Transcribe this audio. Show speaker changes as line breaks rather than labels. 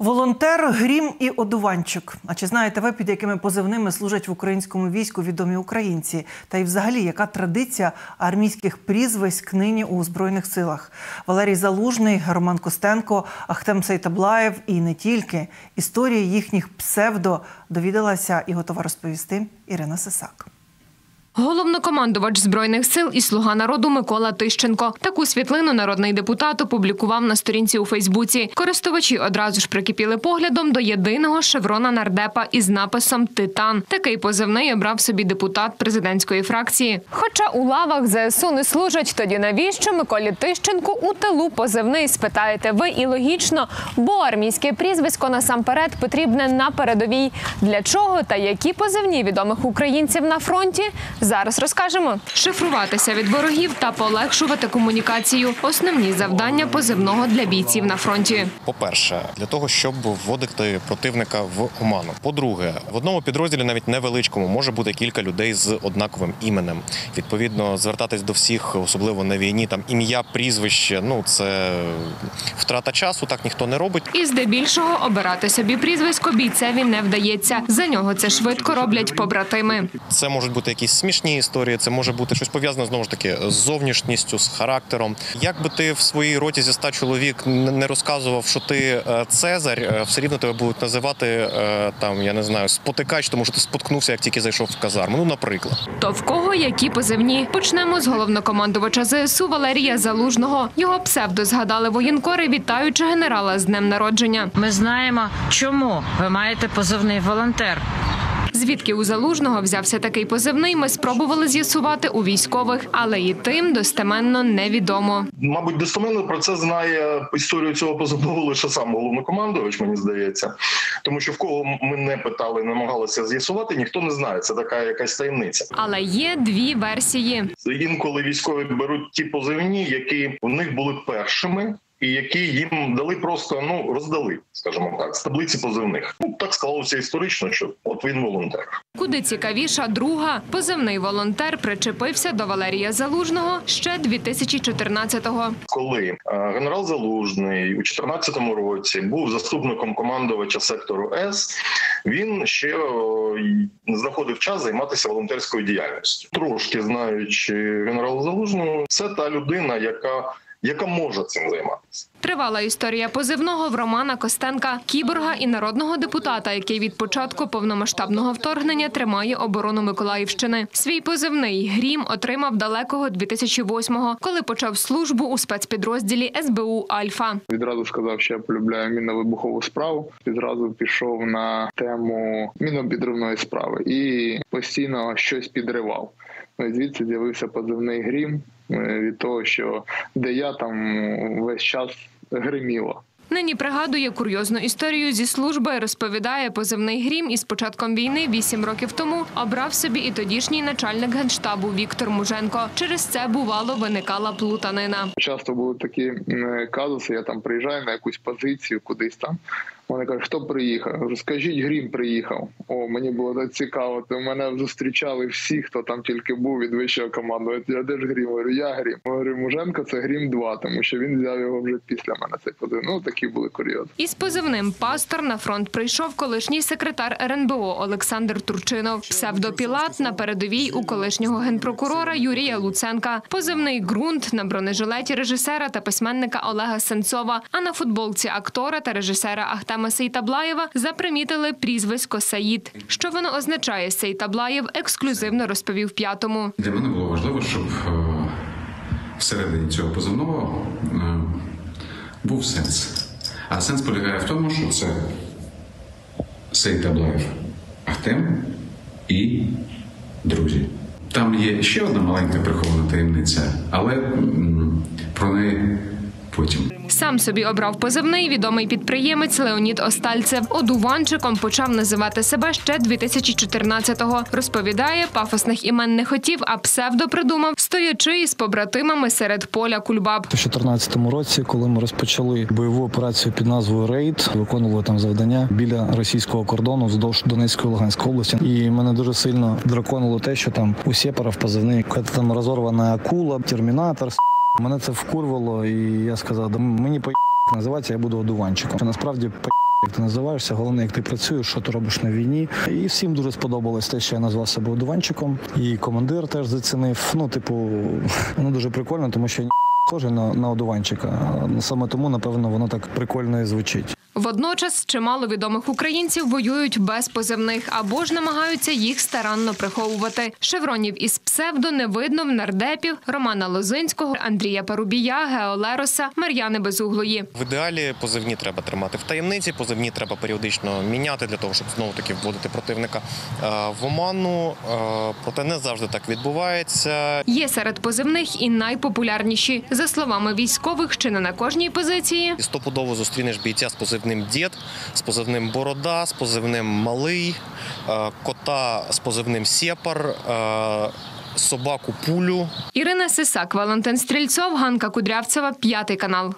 Волонтер, грім і одуванчик. А чи знаєте ви, під якими позивними служать в українському війську відомі українці? Та й взагалі, яка традиція армійських прізвиськ нині у збройних силах? Валерій Залужний, Роман Костенко, Ахтем Сейтаблаєв і не тільки історії їхніх псевдо довідалася і готова розповісти Ірина Сисак.
Головнокомандувач збройних сил і слуга народу Микола Тищенко. Таку світлину народний депутат опублікував на сторінці у Фейсбуці. Користувачі одразу ж прикипіли поглядом до єдиного шеврона нардепа із написом Титан. Такий позивний обрав собі депутат президентської фракції. Хоча у лавах ЗСУ не служать, тоді навіщо Миколі Тищенку у тилу позивний? Спитаєте ви і логічно, бо армійське прізвисько насамперед потрібне на передовій. Для чого та які позивні відомих українців на фронті? Зараз розкажемо. Шифруватися від ворогів та полегшувати комунікацію основні завдання позивного для бійців на фронті.
По-перше, для того, щоб вводити противника в оману. По-друге, в одному підрозділі, навіть невеличкому, може бути кілька людей з однаковим іменем. Відповідно, звертатись до всіх, особливо на війні, там ім'я, прізвище. Ну це втрата часу, так ніхто не робить.
І здебільшого обирати собі прізвисько бійцеві не вдається. За нього це швидко роблять побратими.
Це можуть бути якісь смішні історії, це може бути щось пов'язане знову ж таки з зовнішністю, з характером. Як би ти в своїй роті зі ста чоловік не розказував, що ти е, Цезарь, е, все рівно тебе будуть називати е, там, я не знаю, спотикач, тому що ти споткнувся, як тільки зайшов в казарму. Ну, наприклад.
То в кого які позивні? Почнемо з головнокомандувача ЗСУ Валерія Залужного. Його псевдо згадали воєнкори, вітаючи генерала з днем народження.
Ми знаємо, чому ви маєте позивний волонтер.
Звідки у залужного взявся такий позивний, ми спробували з'ясувати у військових, але і тим достеменно невідомо.
Мабуть, достоменно про це знає історію цього позовного лише сам головнокомандувач, мені здається. Тому що в кого ми не питали, намагалися з'ясувати, ніхто не знає. Це така якась таємниця.
Але є дві версії.
Інколи військові беруть ті позивні, які у них були першими. І які їм дали просто ну роздали, скажімо так, з таблиці позивних. Ну так склалося історично, що от він волонтер.
Куди цікавіша друга позивний волонтер причепився до Валерія Залужного ще 2014-го.
коли е, генерал Залужний у 2014 році був заступником командувача сектору С, він ще знаходив час займатися волонтерською діяльністю. Трошки знаючи генерала Залужного, це та людина, яка, яка може цим займатися.
Тривала історія позивного в Романа Костенка, кіборга і народного депутата, який від початку повномасштабного вторгнення тримає оборону Миколаївщини. Свій позивний грім отримав далекого 2008-го, коли почав службу у спецпідрозділі СБУ Альфа.
Відразу сказав, що я полюбляю мінно-вибухову справу. Відразу пішов на тему мінопідривної справи і постійно щось підривав. Ну, звідси з'явився позивний грім е, від того, що де я там весь час гриміло.
Нині пригадує курйозну історію зі служби. Розповідає позивний грім із початком війни вісім років тому обрав собі і тодішній начальник генштабу Віктор Муженко. Через це бувало виникала плутанина.
Часто були такі казуси. Я там приїжджаю на якусь позицію, кудись там. Вони кажуть, хто приїхав? Скажіть, грім приїхав. О, мені було так цікаво. То мене зустрічали всі, хто там тільки був від вищого команду. Я де ж грім? Говорю, я грім. Говорю, Муженко це грім 2 тому що він взяв його вже після мене. Цей позив. Ну такі були курйози.
Із позивним пастор на фронт прийшов колишній секретар РНБО Олександр Турчинов. Псевдопілат на передовій у колишнього генпрокурора Юрія Луценка. Позивний ґрунт на бронежилеті режисера та письменника Олега Сенцова. А на футболці актора та режисера Ахтема Сейтаблаєва запримітили прізвисько Саїд. Що воно означає? Сейтаблаєв ексклюзивно розповів п'ятому.
Для мене було важливо, щоб е, всередині цього позивного е, був сенс. А сенс полягає в тому, що це Сейт Аблаєв, Ахтем і друзі. Там є ще одна маленька прихована таємниця, але про неї потім.
Сам собі обрав позивний відомий підприємець Леонід Остальцев. Одуванчиком почав називати себе ще 2014-го. Розповідає, пафосних імен не хотів, а псевдо придумав, стоячи із побратимами серед поля кульбаб.
У 2014 році, коли ми розпочали бойову операцію під назвою Рейд, виконували там завдання біля російського кордону вздовж Донецької Луганської області. І мене дуже сильно драконило те, що там у Сєпара в позивний «Це там розорвана акула, термінатор. С***». Мене це вкурвало, і я сказав, да мені по називатися, я буду одуванчиком. Насправді по як ти називаєшся, головне, як ти працюєш, що ти робиш на війні. І всім дуже сподобалось те, що я назвав себе одуванчиком. І командир теж зацінив. Ну, типу, воно дуже прикольно, тому що я схожий на, на одуванчика. Саме тому, напевно, воно так прикольно і звучить.
Водночас чимало відомих українців воюють без позивних або ж намагаються їх старанно приховувати. Шевронів із псевдо не видно в нардепів Романа Лозинського, Андрія Парубія, Гео Лероса, Мар'яни Безуглої.
В ідеалі позивні треба тримати в таємниці, позивні треба періодично міняти для того, щоб знову таки вводити противника е, в оману. Е, Проте не завжди так відбувається.
Є серед позивних і найпопулярніші. За словами військових, чи не на кожній позиції.
Стопудово зустрінеш бійця з позивним дід, з позивним борода, з позивним малий, е, кота з позивним сєпар. Собаку пулю
Ірина Сисак, Валентин Стрільцов, Ганка Кудрявцева, п'ятий канал.